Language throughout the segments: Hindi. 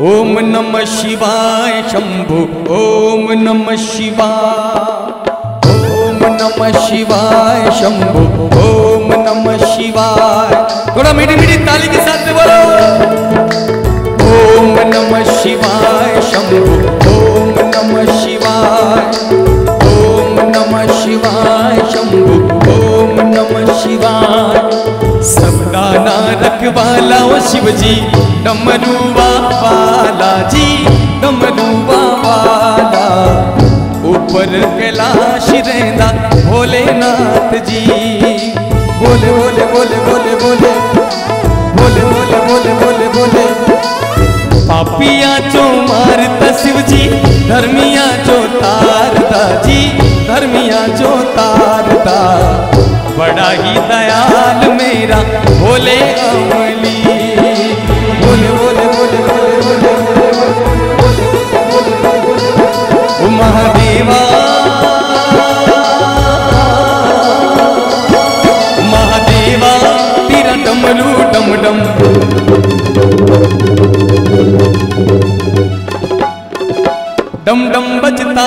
ओम नमः शिवाय शंभु, ओम नमः शिवाय। ओम नमः शिवाय शंभु, ओम नमः शिवाय। थोड़ा मीठी मीठी ताली के साथ बोलो। ओम नमः शिवाय शंभु, ओम नमः शिवाय। ओम नमः शिवाय रखवाला ओ शिव जी डमरुआ वाला जी डमरुआ वाला ऊपर कैलाश रहना भोलेनाथ जी बोले बोले बोले बोले बोले। बोले बोले बोले बोले बोले। पापिया चो मारता शिव जी धर्मिया भोले बोले बोले बोले बोले बोले ओ महादेवा। महादेवा तेरा डम डम डम बजता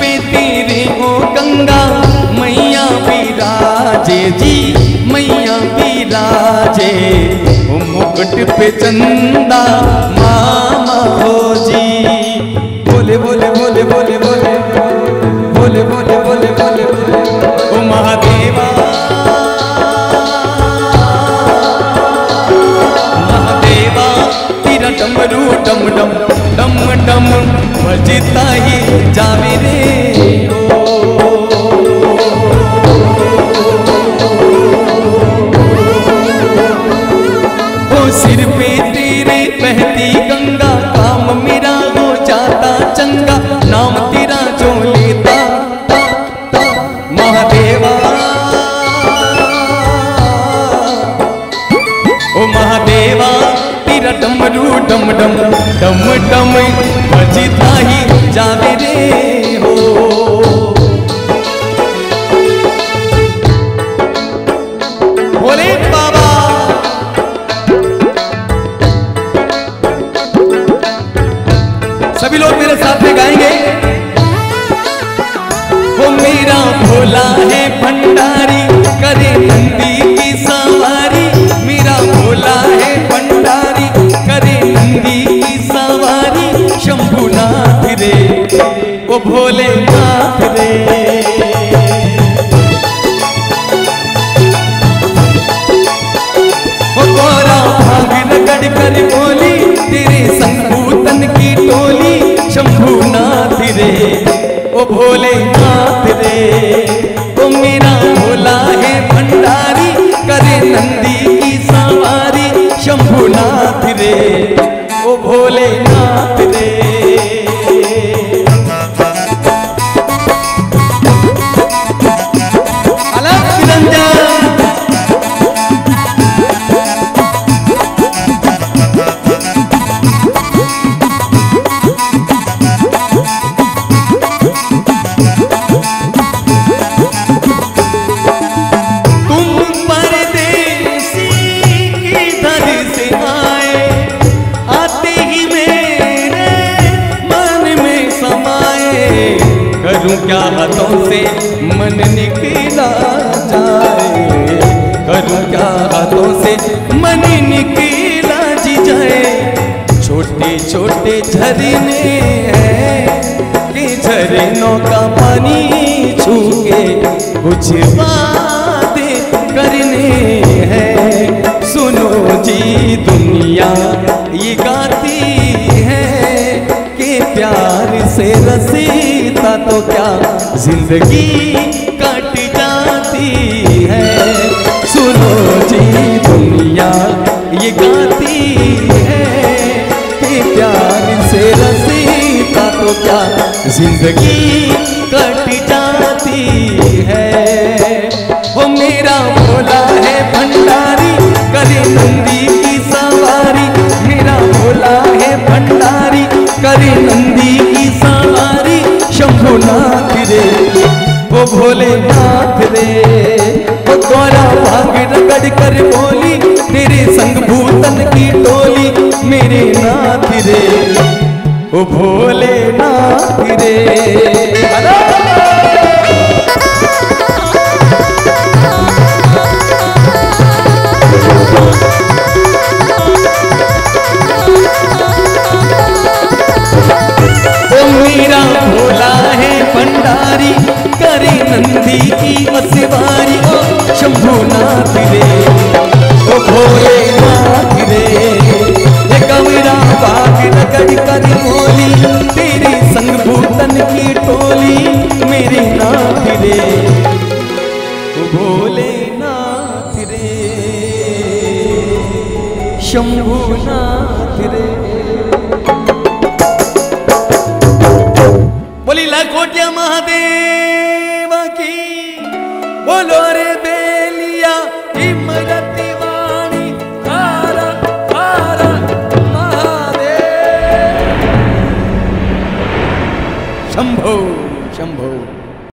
पे तेरे गंगा मैया जी मैया पे चंदा मामा हो बजता ही जावे रे ओ सिर पे तेरे बहती गंगा, काम मेरा हो जाता चंगा। नाम तेरा जो लेता महादेवा। ओ महादेवा, तेरा डमरू डम डम डम डम भोला है भंडारी, करे नंदी की सवारी। मेरा भोला है भंडारी, करे नंदी की सवारी। शंभुनाथ रे, ओ भोलेनाथ रे। कर बोली, तेरे की टोली। भोलेनाथ हाथों से मन निकला जाए। करूँ क्या हाथों से मन निकला जी जाए? छोटे छोटे झरने हैं कि झरनों का पानी छूके कुछ बातें ज़िंदगी कट जाती है। सुनो जी दुनिया, ये गाती है प्यार से रसीता तो क्या ज़िंदगी कट जाती है। वो मेरा भोला है भंडारी करे नंदी वो भोलेनाथ रे। मेरा भोला है भंडारी करे नंदी की मसवारी शंभुनाथ शंभुनाथ रे। बोली, लखोटिया महादेव की, बोलो रे बेलिया हिमरती वाणी हर हर महादेव। शंभो शंभो।